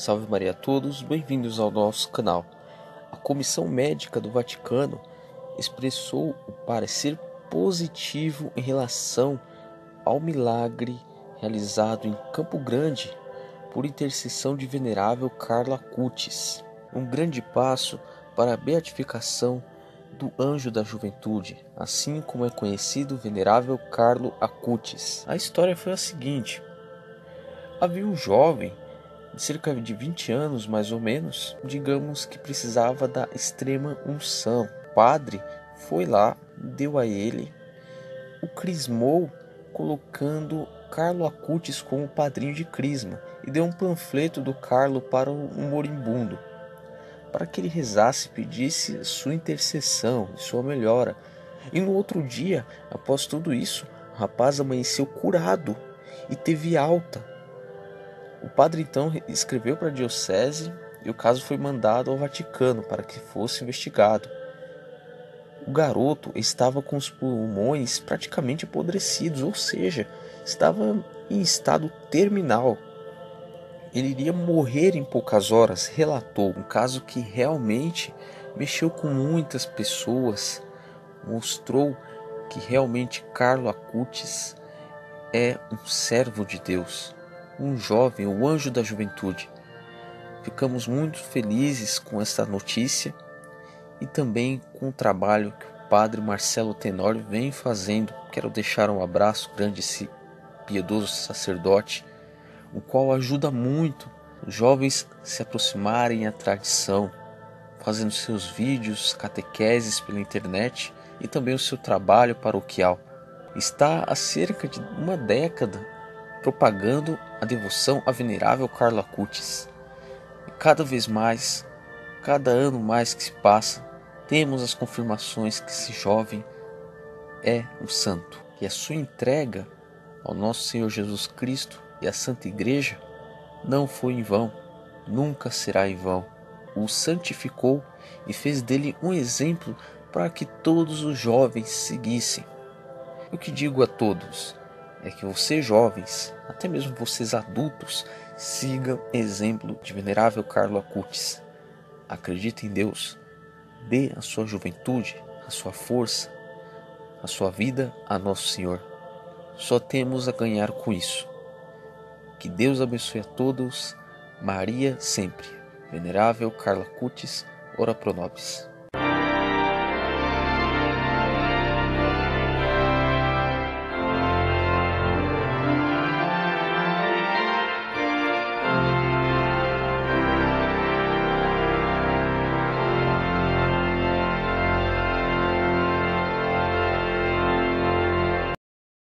Salve Maria a todos, bem-vindos ao nosso canal. A Comissão Médica do Vaticano expressou o parecer positivo em relação ao milagre realizado em Campo Grande por intercessão de venerável Carla Cutis. Um grande passo para a beatificação do anjo da juventude, assim como é conhecido o venerável Carlo Acutis. A história foi a seguinte: havia um jovem cerca de 20 anos, mais ou menos, digamos que precisava da extrema unção. O padre foi lá, deu a ele, o crismou, colocando Carlo Acutis como padrinho de crisma, e deu um panfleto do Carlo para o moribundo para que ele rezasse e pedisse sua intercessão e sua melhora. E no outro dia, após tudo isso, o rapaz amanheceu curado e teve alta. O padre então escreveu para a diocese e o caso foi mandado ao Vaticano para que fosse investigado. O garoto estava com os pulmões praticamente apodrecidos, ou seja, estava em estado terminal ele iria morrer em poucas horas, relatou. Um caso que realmente mexeu com muitas pessoas, mostrou que realmente Carlo Acutis é um servo de Deus, um jovem, o anjo da juventude. Ficamos muito felizes com esta notícia e também com o trabalho que o padre Marcelo Tenório vem fazendo. Quero deixar um abraço grande a esse piedoso sacerdote o qual ajuda muito os jovens se aproximarem à tradição, fazendo seus vídeos, catequeses pela internet e também o seu trabalho paroquial. Está há cerca de uma década propagando a devoção à venerável Carla Acutis. E cada vez mais, cada ano mais que se passa, temos as confirmações que esse jovem é um santo e a sua entrega ao nosso Senhor Jesus Cristo e a Santa Igreja não foi em vão, nunca será em vão. O santificou e fez dele um exemplo para que todos os jovens seguissem. O que digo a todos é que vocês jovens, até mesmo vocês adultos, sigam exemplo de venerável Carlo Acutis. Acredite em Deus, dê a sua juventude, a sua força, a sua vida a Nosso Senhor. Só temos a ganhar com isso. Que Deus abençoe a todos. Maria sempre. Venerável Carla Cutis, ora pro nobis.